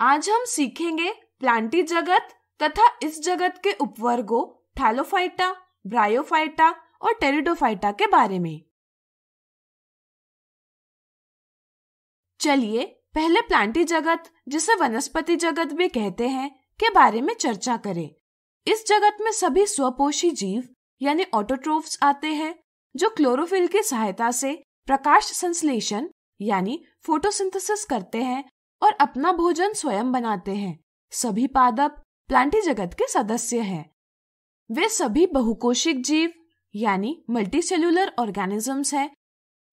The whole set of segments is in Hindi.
आज हम सीखेंगे प्लांटी जगत तथा इस जगत के उपवर्गों, थैलोफाइटा, ब्रायोफाइटा और टेरिडोफाइटा के बारे में। चलिए पहले प्लांटी जगत, जिसे वनस्पति जगत भी कहते हैं, के बारे में चर्चा करें। इस जगत में सभी स्वपोषी जीव, यानी ऑटोट्रोफ्स आते हैं, जो क्लोरोफिल की सहायता से प्रकाश संश्लेषण, यानी फोटोसिंथेसिस करते हैं और अपना भोजन स्वयं बनाते हैं। सभी पादप प्लांटी जगत के सदस्य हैं। वे सभी बहुकोशिक जीव, यानी मल्टीसेल्यूलर ऑर्गेनिजम्स हैं,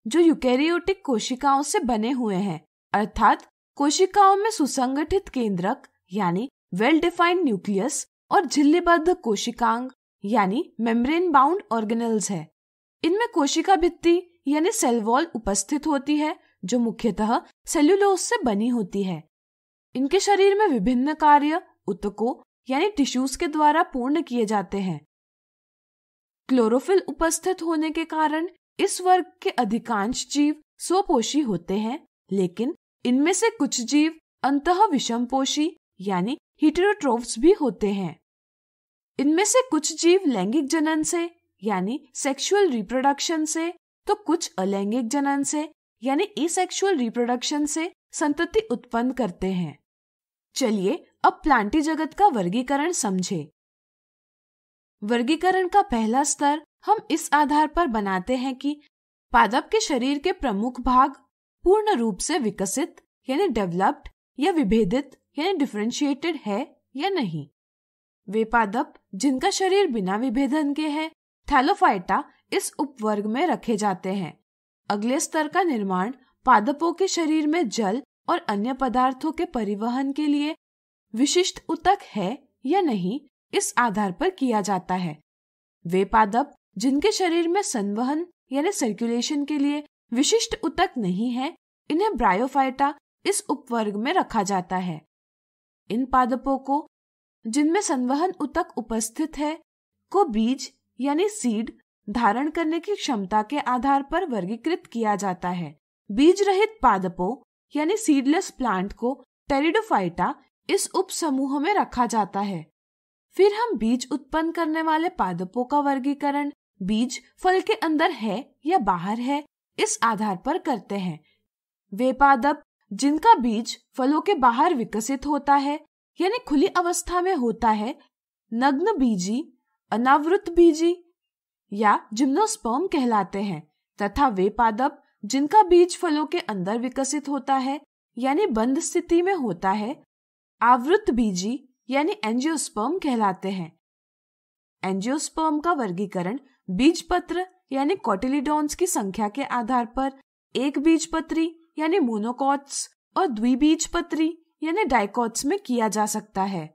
जो यूकेरियोटिक कोशिकाओं से बने हुए हैं, अर्थात कोशिकाओं में सुसंगठित केंद्रक, यानी वेल डिफाइंड न्यूक्लियस और झिल्लीबद्ध कोशिकांग, यानी मेम्ब्रेन बाउंड ऑर्गेनल्स है। इनमें कोशिका भित्ति यानी सेल वॉल उपस्थित होती है जो मुख्यतः सेल्यूलोज से बनी होती है। इनके शरीर में विभिन्न कार्य उतकों, यानी टिश्यूज के द्वारा पूर्ण किए जाते हैं। क्लोरोफिल उपस्थित होने के कारण इस वर्ग के अधिकांश जीव स्वपोषी होते हैं, लेकिन इनमें से कुछ जीव अंत विषमपोषी, यानी हिटेरोट्रोफ्स भी होते हैं। इनमें से कुछ जीव लैंगिक जनन से, यानी सेक्सुअल रिप्रोडक्शन से तो कुछ अलैंगिक जनन से यानी एसेक्सुअल रिप्रोडक्शन से संतति उत्पन्न करते हैं। चलिए अब प्लांटी जगत का वर्गीकरण समझे। वर्गीकरण का पहला स्तर हम इस आधार पर बनाते हैं कि पादप के शरीर के प्रमुख भाग पूर्ण रूप से विकसित, यानी डेवलप्ड या विभेदित, यानी डिफ्रेंशिएटेड है या नहीं। वे पादप जिनका शरीर बिना विभेदन के है थैलोफाइटा इस उपवर्ग में रखे जाते हैं। अगले स्तर का निर्माण पादपों के शरीर में जल और अन्य पदार्थों के परिवहन के लिए विशिष्ट उतक है या नहीं, इस आधार पर किया जाता है। वे पादप, जिनके शरीर में संवहन यानी सर्कुलेशन के लिए विशिष्ट उतक नहीं है, इन्हें ब्रायोफाइटा इस उपवर्ग में रखा जाता है। इन पादपों को, जिनमें संवहन उतक उपस्थित है, को बीज यानी सीड धारण करने की क्षमता के आधार पर वर्गीकृत किया जाता है। बीज रहित पादपों, यानी सीडलेस प्लांट को टेरिडोफाइटा इस उप समूह में रखा जाता है। फिर हम बीज उत्पन्न करने वाले पादपों का वर्गीकरण, बीज फल के अंदर है या बाहर है, इस आधार पर करते हैं। वे पादप, जिनका बीज फलों के बाहर विकसित होता है, यानी खुली अवस्था में होता है, नग्न बीजी, अनावृत बीजी या जिम्नोस्पर्म कहलाते हैं, तथा वे पादप, जिनका बीज फलों के अंदर विकसित होता है, यानी बंद स्थिति में होता है, आवृत बीजी, यानी एंजियोस्पर्म कहलाते हैं। एंजियोस्पर्म का वर्गीकरण बीज पत्र यानी कॉटिलिडोन्स की संख्या के आधार पर, एक बीज पत्री यानी मोनोकॉट्स, और द्विबीज पत्री यानी डाइकॉट्स में किया जा सकता है।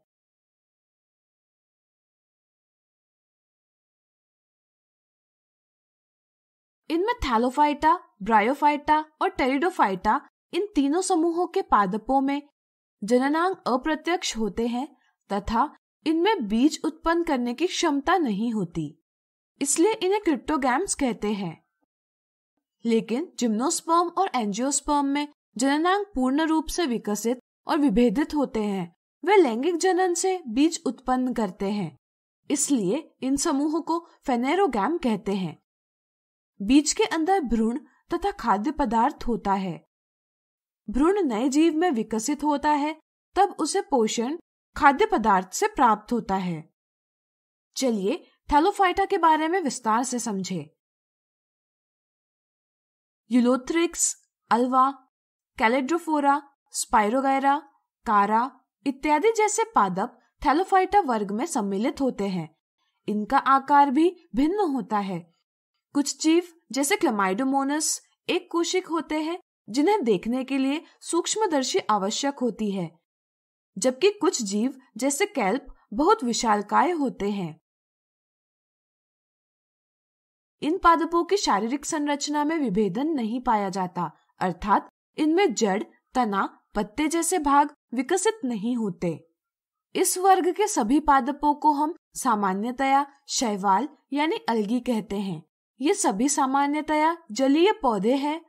इनमें थैलोफाइटा, ब्रायोफाइटा और टेरिडोफाइटा, इन तीनों समूहों के पादपों में जननांग अप्रत्यक्ष होते हैं तथा इनमें बीज उत्पन्न करने की क्षमता नहीं होती। इसलिए इन्हें क्रिप्टोगैम्स कहते हैं। लेकिन जिम्नोस्पर्म और एंजियोस्पर्म में जननांग पूर्ण रूप से विकसित और विभेदित होते हैं। वे लैंगिक जनन से बीज उत्पन्न करते हैं। इसलिए इन समूहों को फेनेरोगैम कहते हैं। बीज के अंदर भ्रूण तथा खाद्य पदार्थ होता है। भ्रूण नए जीव में विकसित होता है, तब उसे पोषण खाद्य पदार्थ से प्राप्त होता है। चलिए थैलोफाइटा के बारे में विस्तार से समझे। यूलोथ्रिक्स, अल्वा, कैलेड्रोफोरा, स्पाइरोगैरा, कारा इत्यादि जैसे पादप थैलोफाइटा वर्ग में सम्मिलित होते हैं। इनका आकार भी भिन्न होता है। कुछ जीव, जैसे क्लमाइडोमोनस एक कोशिक होते हैं, जिन्हें देखने के लिए सूक्ष्मदर्शी आवश्यक होती है। जबकि कुछ जीव, जैसे कैल्प बहुत विशालकाय होते हैं। इन पादपों की शारीरिक संरचना में विभेदन नहीं पाया जाता, अर्थात इनमें जड़, तना, पत्ते जैसे भाग विकसित नहीं होते। इस वर्ग के सभी पादपों को हम सामान्यतया शैवाल यानी अलगी कहते हैं। ये सभी सामान्यतया जलीय पौधे हैं।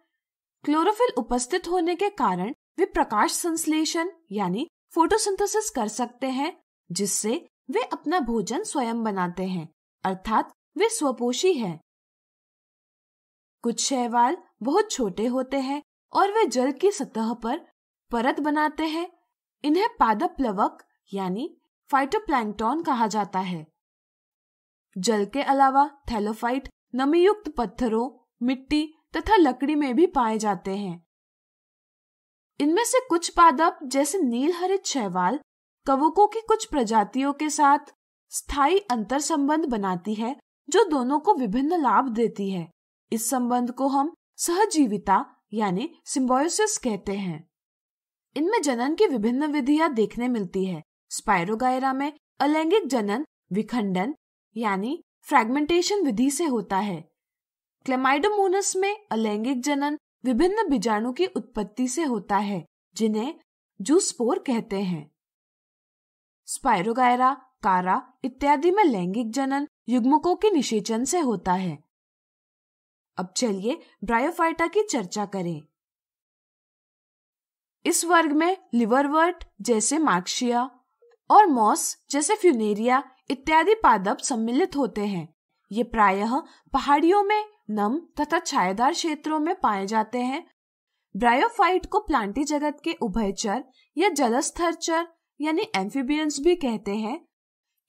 क्लोरोफिल उपस्थित होने के कारण वे प्रकाश संश्लेषण यानी फोटोसिंथेसिस कर सकते हैं, जिससे वे अपना भोजन स्वयं बनाते हैं, अर्थात वे स्वपोषी हैं। कुछ शैवाल बहुत छोटे होते हैं और वे जल की सतह पर परत बनाते हैं। इन्हें पादप प्लवक यानी फाइटोप्लैंक्टन कहा जाता है। जल के अलावा थैलोफाइट नमीयुक्त पत्थरों, मिट्टी तथा लकड़ी में भी पाए जाते हैं। इनमें से कुछ पादप जैसे नील हरित शैवाल, कवकों की कुछ प्रजातियों के साथ स्थायी अंतर संबंध बनाती है, जो दोनों को विभिन्न लाभ देती है। इस संबंध को हम सहजीविता यानी सिम्बोसिस कहते हैं। इनमें जनन की विभिन्न विधियाँ देखने मिलती है। स्पायरोगायरा में अलैंगिक जनन, विखंडन यानी फ्रेगमेंटेशन विधि से होता है। क्लेमाइडोमोनस में अलैंगिक जनन विभिन्न बीजाणु की उत्पत्ति से होता है, जिन्हें जूस्पोर कहते हैं। स्पायरोगायरा, कारा इत्यादि में लैंगिक जनन युग्मकों के निषेचन से होता है। अब चलिए ब्रायोफाइटा की चर्चा करें। इस वर्ग में लिवरवर्ट जैसे मार्क्शिया और मॉस जैसे फ्यूनेरिया इत्यादि पादप सम्मिलित होते हैं। ये प्रायः पहाड़ियों में, नम तथा छायादार क्षेत्रों में पाए जाते हैं। ब्रायोफाइट को प्लांटी जगत के उभयचर या जलस्थर चर, यानी एम्फीबियंस भी कहते हैं,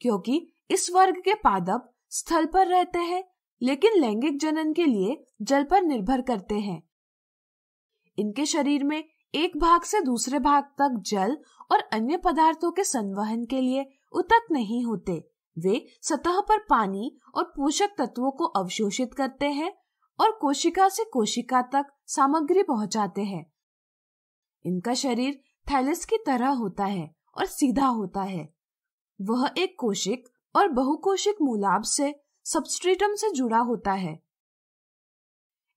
क्योंकि इस वर्ग के पादप स्थल पर रहते हैं, लेकिन लैंगिक जनन के लिए जल पर निर्भर करते हैं। इनके शरीर में एक भाग से दूसरे भाग तक जल और अन्य पदार्थों के संवहन के लिए उतक नहीं होते। वे सतह पर पानी और पोषक तत्वों को अवशोषित करते हैं और कोशिका से कोशिका तक सामग्री पहुंचाते हैं। इनका शरीर थैलस की तरह होता है और सीधा होता है। वह एक कोशिक और बहुकोशिक मूलाभ से, सबस्ट्रेटम से जुड़ा होता है।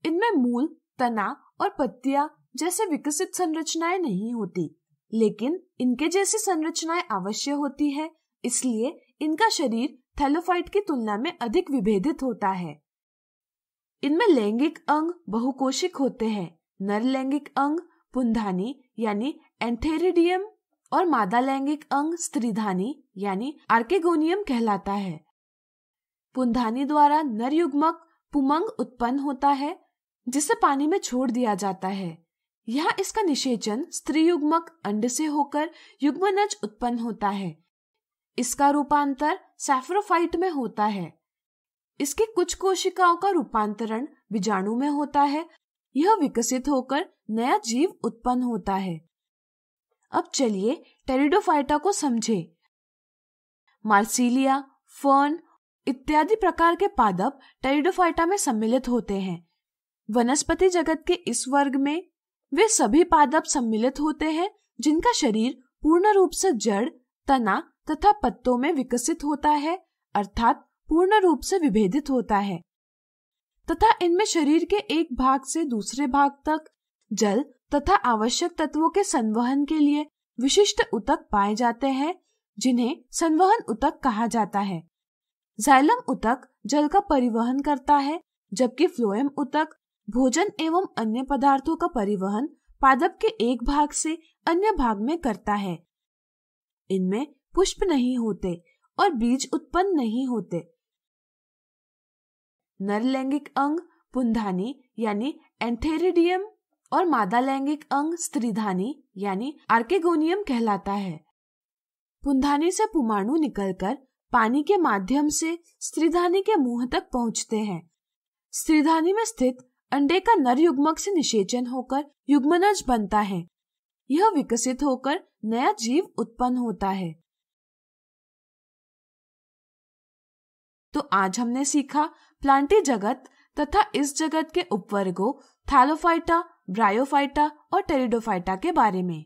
इनमें मूल, तना और पत्तियाँ जैसे विकसित संरचनाएँ नहीं होती, लेकिन इनके जैसी संरचनाएँ अवश्य होती है इसलिए इनका शरीर थैलोफाइट की तुलना में अधिक विभेदित होता है। इनमें लैंगिक अंग बहुकोशिक होते हैं। नर लैंगिक अंग, पुंधानी यानी एंथेरिडियम और मादा लैंगिक अंग, स्त्रीधानी यानी आर्केगोनियम कहलाता है। पुंधानी द्वारा नर युग्मक पुमंग उत्पन्न होता है, जिसे पानी में छोड़ दिया जाता है। यहाँ इसका निषेचन स्त्री युग्मक अंड से होकर युग्मनज उत्पन्न होता है। इसका रूपांतर सैफ्रोफाइट में होता है। इसके कुछ कोशिकाओं का रूपांतरण बीजाणु में होता है। यह विकसित होकर नया जीव उत्पन्न होता है। अब चलिए टेरिडोफाइटा को समझे। मार्सिलिया, फर्न इत्यादि प्रकार के पादप टेरिडोफाइटा में सम्मिलित होते हैं। वनस्पति जगत के इस वर्ग में वे सभी पादप सम्मिलित होते हैं जिनका शरीर पूर्ण रूप से जड़, तना तथा पत्तों में विकसित होता है, अर्थात पूर्ण रूप से विभेदित होता है। तथा इनमें शरीर के एक भाग से दूसरे भाग तक जल तथा आवश्यक तत्वों के संवहन के लिए विशिष्ट उतक पाए जाते हैं, जिन्हें संवहन उतक कहा जाता है। जाइलम उतक जल का परिवहन करता है, जबकि फ्लोएम उतक भोजन एवं अन्य पदार्थों का परिवहन पादप के एक भाग से अन्य भाग में करता है। इनमें पुष्प नहीं होते और बीज उत्पन्न नहीं होते। नर लैंगिक अंग पुंधानी यानी एंथेरिडियम और मादा लैंगिक अंग स्त्रीधानी यानी आर्केगोनियम कहलाता है। पुंधानी से पुमाणु निकलकर पानी के माध्यम से स्त्रीधानी के मुँह तक पहुँचते हैं। स्त्रीधानी में स्थित अंडे का नर युग्मक से निषेचन होकर युग्मनज बनता है। यह विकसित होकर नया जीव उत्पन्न होता है। तो आज हमने सीखा प्लांटी जगत तथा इस जगत के उपवर्गों थैलोफाइटा, ब्रायोफाइटा और टेरिडोफाइटा के बारे में।